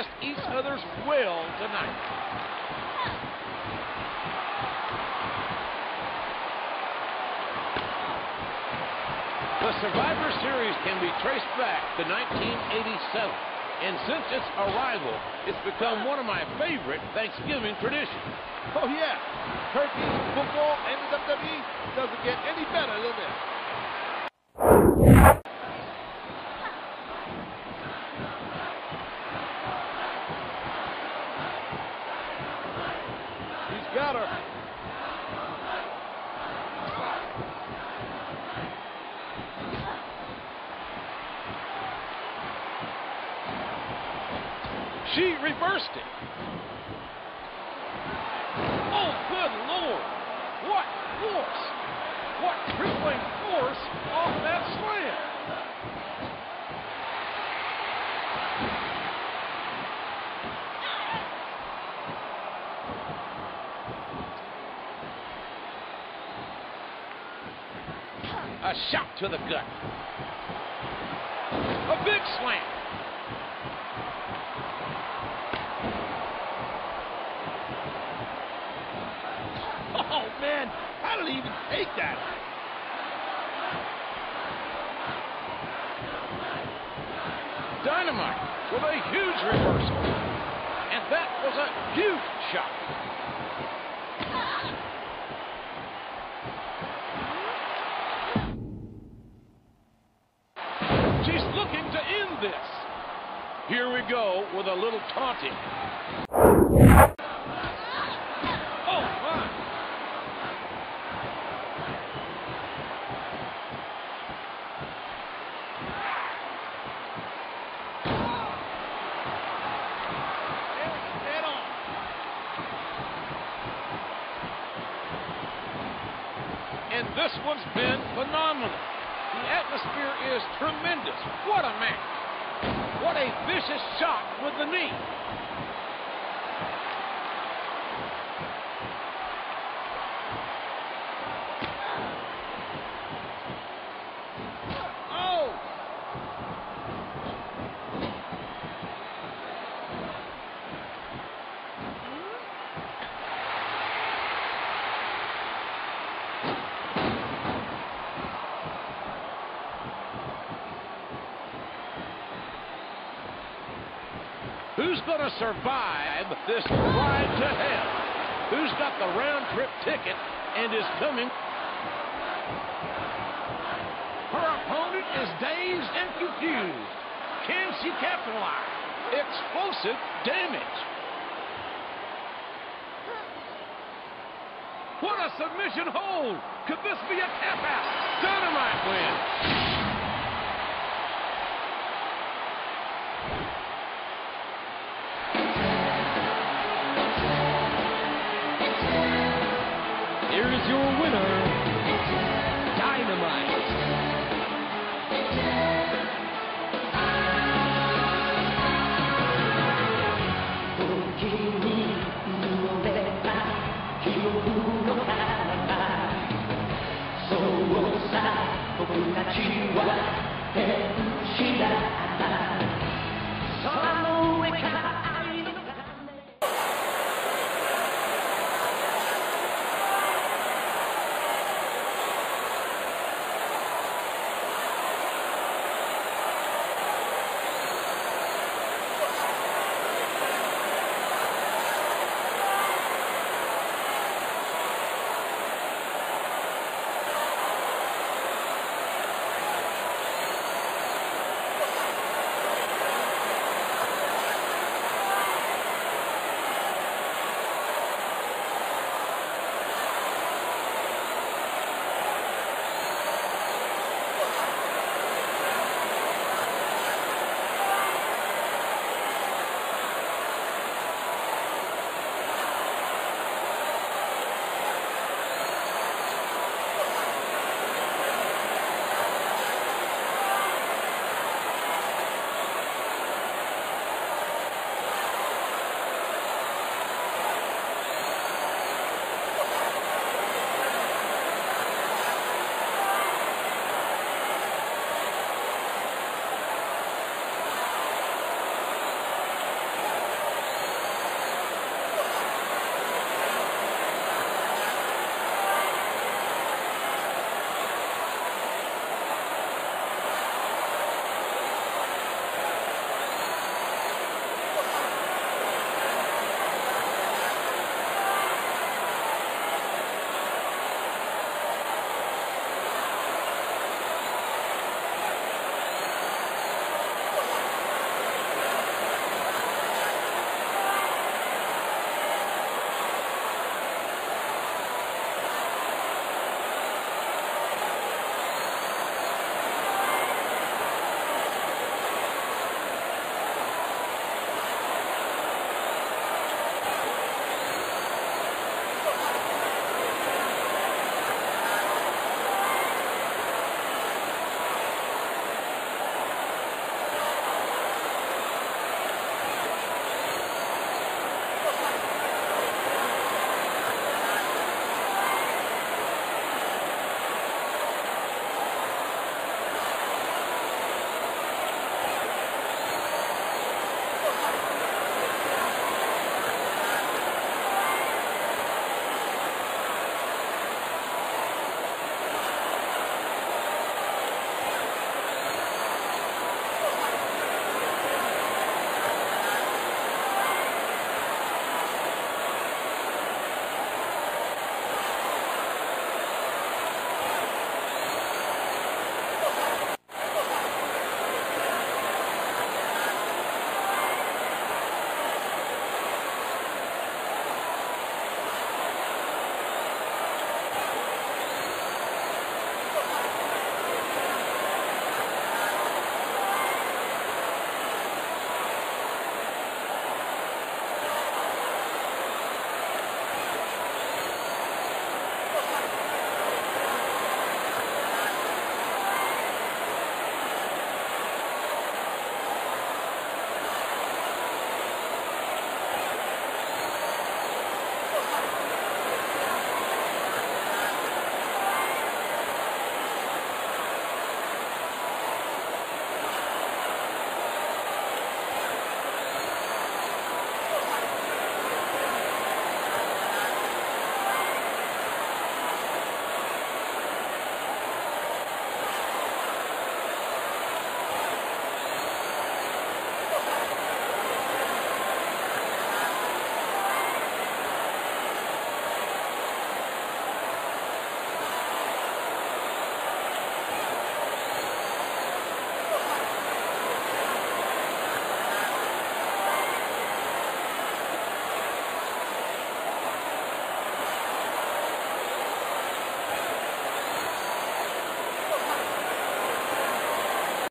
test each other's will tonight. The Survivor Series can be traced back to 1987. And since its arrival, it's become one of my favorite Thanksgiving traditions. Oh, yeah. Turkey, football, and WWE doesn't get any better than this. He's got her. She reversed it. Oh, good Lord. What force. What crippling force off that slam. A shot to the gut. A big slam. Take that? Dynamite with a huge reversal. And that was a huge shot. She's looking to end this. Here we go with a little taunting. Oh, my. Head on. And this one's been phenomenal. The atmosphere is tremendous. What a match. What a vicious shot with the knee. Oh! Who's going to survive this ride to hell? Who's got the round trip ticket and is coming? Her opponent is dazed and confused. Can she capitalize? Explosive damage. What a submission hold! Could this be a tap out? Dynamite win. Here is your winner, Dynamite.